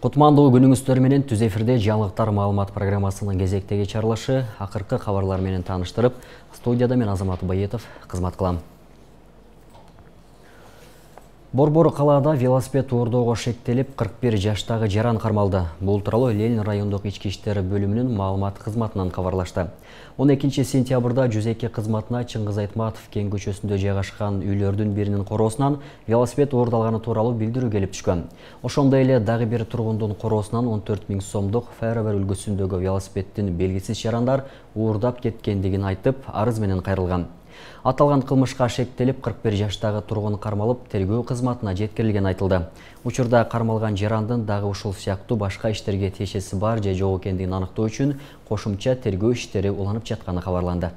Кутмандуу күнүңүздөр менен түз эфирде жаңылыктар маалымат программасынын кезектеги чарылышы акыркы кабарлар менен студияда мен Азамат Байетов кызмат кылам. Борбор калаада велосипед уурдоого шектелип 41 жаштагы жаран кармалды. Бул тууралуу Ленин райондук ички иштер бөлүмүнүн маалымат кызматынан кабарлашты. 12 сентябрда 102 кызматына Чыңгыз Айтматов кең көчөсүндө жайгашкан үйлөрдүн биринин короосунан велосипед уурдалганы тууралуу билдирүү келип түшкөн. Ошондой эле дагы бир тургундун короосунан 14 миң сомдук фейервер үлгүсүндөгү велосипеддин белгисиз жарандар уурдап кеткендигин айтып, арыз менен кайрылган. Аталган кылмышка шектелип 41 жаштагы тургун кармалып, тергөө кызматына жеткирилгени айтылды. Учурда кармалган жарандын дагы ушул сыяктуу башка иштерге тиешеси бар же жок экендигин аныктоо үчүн кошумча тергөө иштери уланып жатканы кабарланды.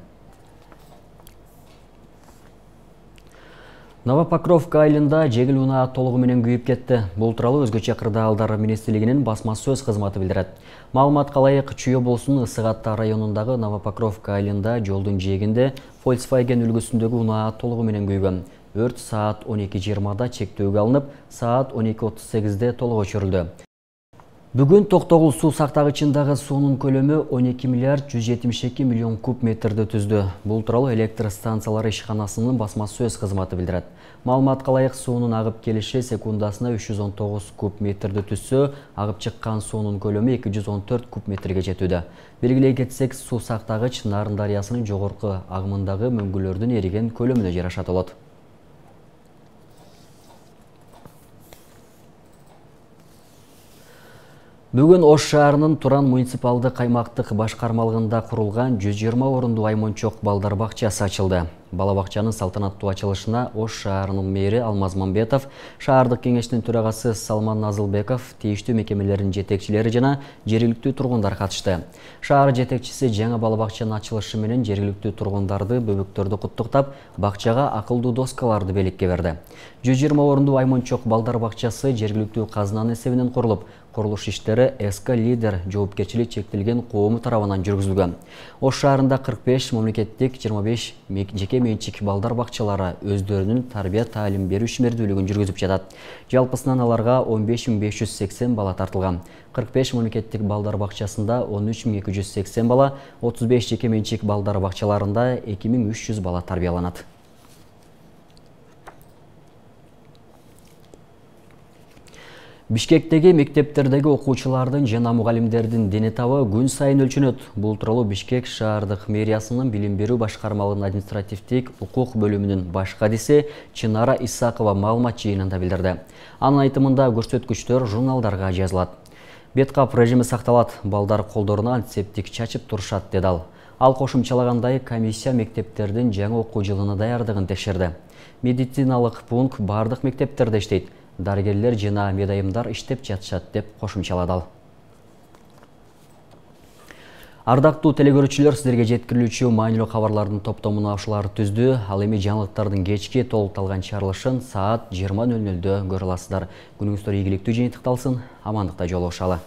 Новопокровка айылында жегил унаа толугу менен күйүп кетти. Бул тууралуу өзгөчө кырдаалдар министрлигинин басма сөз кызматы билдирет. Маалыматка ылайык Чүйө болсун Ысык Ата районундагы Новопокровка айылында жолдун жээгинде Volkswagen үлгүсүндөгү унаа толугу менен күйгөн. Өрт саат 12.20да чектөөгө алынып, саат 12.38де толук өчүрүлдү. Бүгүн токтогул суу сактагычындагы суунун көлөмү 12 миллиард 172 миллион куб метрди түздү. Бул тууралуу электр станциялары ишканасынын басма сөз кызматы билдирет. Маалыматка ылайык суунун агып келиши секундасына 319 куб метрди түзсө, агып чыккан суунун көлөмү 214 куб метрге жетүүдө. Белгилей кетсек, суу сактагыч Нарын дарыясынын жогорку агымындагы мөңгүлөрдүн көлөмүнө жараша Бүгін Ош шаарынын Туран муниципалдык аймактык башкармалыгында курулган 120 орундуу Аймончок балдар бакчасы ачылды. Бала бакчанын салтанаттуу ачылышына Ош шаарынын мэри Алмаз Мамбетов, шаардык кеңештин төрагасы Салман Назылбеков, тийиштүү мекемелеринин жетекчилери жана жергиликтүү тургундар катышты. Шаар жетекчиси жаңы бала бакчанын ачылышы менен жергиликтүү тургундарды бөбөктөрдү куттуктап, бакчага акылдуу доскаларды белекке берди. 120 орундуу Аймончок балдар бакчасы жергиликтүү казынанын эсебинен курулуп, курулуш иштери СК Лидер жоопкерчилик чектелген коому тарабынан жүргүзүлгөн. Ош шаарында 45 мамлекеттик, 25 жеке менчик балдар бакчалары өздөрүнүн тарбия таалим берүү ишмердүүлүгүн жүргүзүп жатат. Жалпысынан аларга 15580 бала тартылган. 45 мамлекеттик балдар бакчасында 13280 бала, 35 жеке менчик балдар бакчаларында 2300 бала тарбияланат. Бишкектеги мектептердеги окуучулардын жана мугалимдердин дене табы күн сайын өлчөнөт. Бул тууралуу Бишкек шаардык мэриясынын билим берүү башкармалыгынын административдик укук бөлүмүнүн баш кадиси Чынара Исакова маалымат жыйынында билдирди. Анын айтымында көрсөткүчтөр журналдарга жазылат. Беткап режими сакталат, балдар колдоруна антисептик чачып турушат деди ал. Ал кошумчалагандай комиссия мектептердин жаңы окуу жылына даярдыгын текшерди. Медициналык пункт бардык мектептерде иштейт дарыгерлер жана медайымдар иштеп жатышат деп кошумчалады ал. Ардактуу телегөрүүчүлөр сиздерге жеткирилүүчү маанилүү кабарлардын топтомуна ушулар түздү. Ал эми жаңылыктардын кечки толукталган чарылышын саат жыйырма нөл нөлдө көрө аласыздар. Күнүңүздөр ийгиликтүү жыйынтыкталсын амандыкта жолугушалы